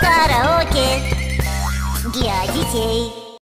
Караоке для детей.